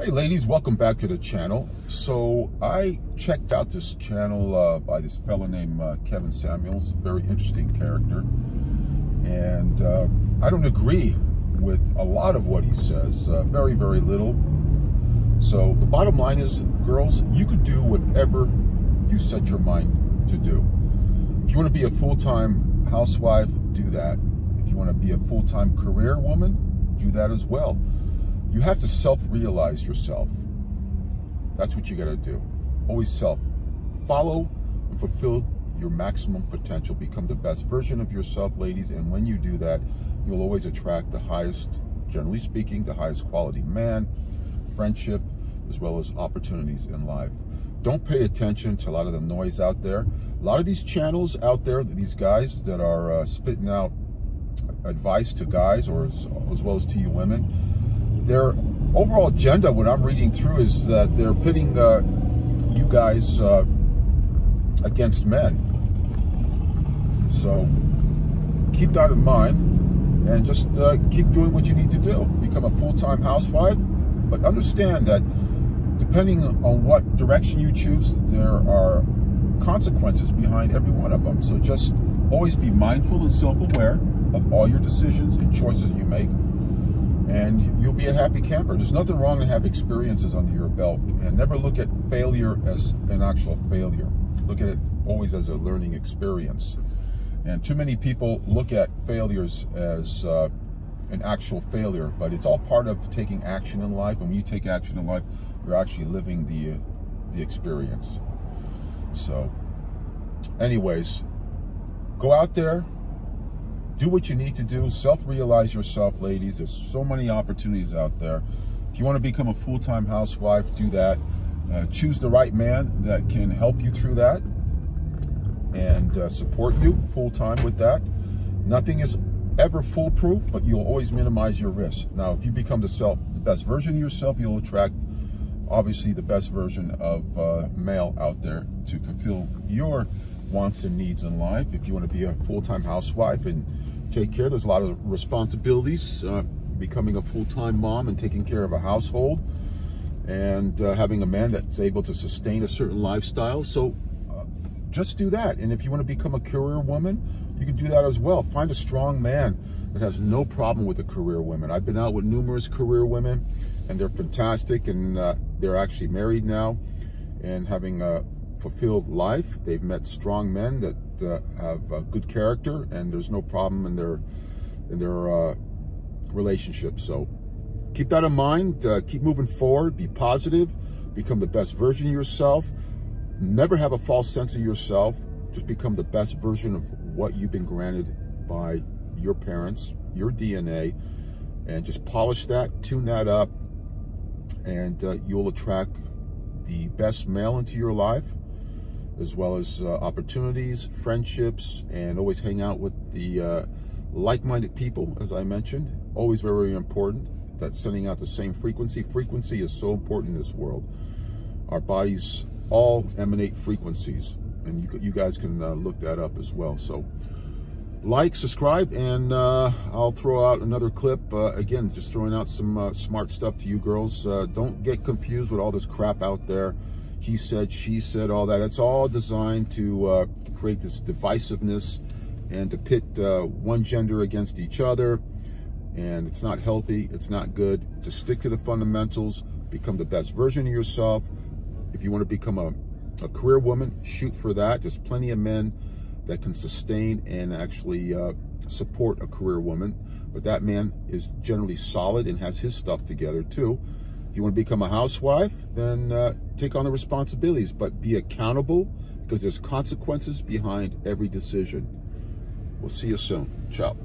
Hey ladies, welcome back to the channel. So I checked out this channel uh, by this fellow named uh, Kevin Samuels, very interesting character. And uh, I don't agree with a lot of what he says, uh, very, very little. So the bottom line is, girls, you could do whatever you set your mind to do. If you want to be a full-time housewife, do that. If you want to be a full-time career woman, do that as well you have to self-realize yourself. That's what you got to do. Always self. Follow and fulfill your maximum potential. Become the best version of yourself, ladies. And when you do that, you'll always attract the highest, generally speaking, the highest quality man, friendship, as well as opportunities in life. Don't pay attention to a lot of the noise out there. A lot of these channels out there, these guys that are uh, spitting out advice to guys or as, as well as to you women, their overall agenda, what I'm reading through, is that they're pitting uh, you guys uh, against men. So keep that in mind and just uh, keep doing what you need to do. Become a full-time housewife, but understand that depending on what direction you choose, there are consequences behind every one of them. So just always be mindful and self-aware of all your decisions and choices you make and you'll be a happy camper. There's nothing wrong to have experiences under your belt and never look at failure as an actual failure. Look at it always as a learning experience. And too many people look at failures as uh, an actual failure, but it's all part of taking action in life. And when you take action in life, you're actually living the, the experience. So anyways, go out there, do what you need to do. Self-realize yourself, ladies. There's so many opportunities out there. If you want to become a full-time housewife, do that. Uh, choose the right man that can help you through that and uh, support you full-time with that. Nothing is ever foolproof, but you'll always minimize your risk. Now, if you become the self, the best version of yourself, you'll attract obviously the best version of uh, male out there to fulfill your wants and needs in life. If you want to be a full-time housewife and take care, there's a lot of responsibilities, uh, becoming a full-time mom and taking care of a household and uh, having a man that's able to sustain a certain lifestyle. So uh, just do that. And if you want to become a career woman, you can do that as well. Find a strong man that has no problem with a career woman. I've been out with numerous career women and they're fantastic and uh, they're actually married now and having a fulfilled life. They've met strong men that uh, have a good character, and there's no problem in their in their uh, relationship. So keep that in mind. Uh, keep moving forward. Be positive. Become the best version of yourself. Never have a false sense of yourself. Just become the best version of what you've been granted by your parents, your DNA, and just polish that, tune that up, and uh, you'll attract the best male into your life as well as uh, opportunities, friendships, and always hang out with the uh, like-minded people, as I mentioned. Always very, very important. That's sending out the same frequency. Frequency is so important in this world. Our bodies all emanate frequencies, and you, you guys can uh, look that up as well. So like, subscribe, and uh, I'll throw out another clip. Uh, again, just throwing out some uh, smart stuff to you girls. Don't get confused with all this crap out there he said, she said, all that. It's all designed to uh, create this divisiveness and to pit uh, one gender against each other. And it's not healthy. It's not good. To stick to the fundamentals. Become the best version of yourself. If you want to become a, a career woman, shoot for that. There's plenty of men that can sustain and actually uh, support a career woman. But that man is generally solid and has his stuff together too. If you want to become a housewife, then uh, take on the responsibilities, but be accountable because there's consequences behind every decision. We'll see you soon. Ciao.